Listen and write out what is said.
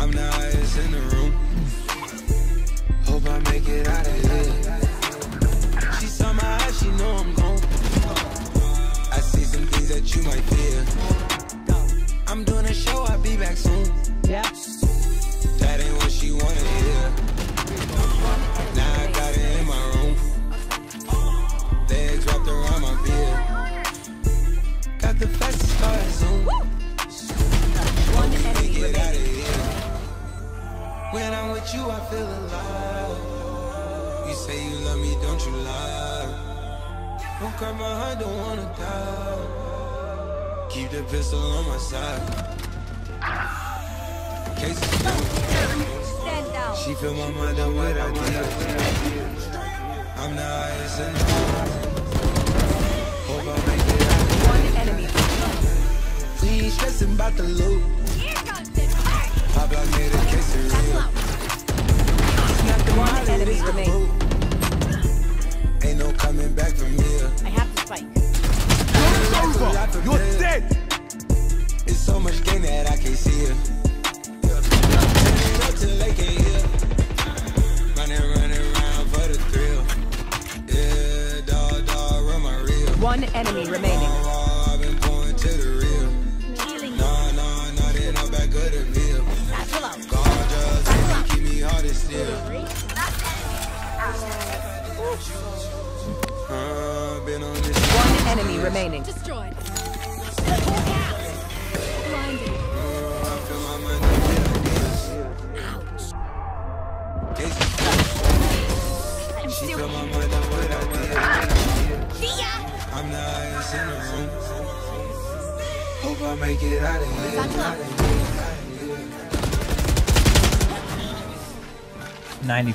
I'm the highest in the room. Hope I make it out of here. She saw my eyes, she know I'm gone. I see some things that you might fear. I'm doing a show, I'll be back soon. Yeah. That ain't what she wanna hear. Now I got it in my room. Legs wrapped around my beard. Got the fastest car at Zoom. With you, I feel alive. You say you love me, don't you lie? Don't cry my heart, don't wanna die. Keep the pistol on my side. Cases Stand down. she fill my mind up with ideas. I'm the highest in the. Hope I make it out. One enemy. We ain't stressing about the loot. I have the spike. Over. You're dead. It's so much gain that I can't see it. Up till they can't hear. Running, running around for the thrill. Yeah, dog, dog, run my reel. One enemy remaining. Raw, I've been pouring to the real. Nah, nah, nah, they not back of the meal. Gorgeous, keep me hard as steel. Been on this. One enemy remaining. Destroyed. Uh, I feel my mind up with ideas. She feel my mind up with ideas. I'm the highest in the room. Hope I make it out of here. Out of here. 90.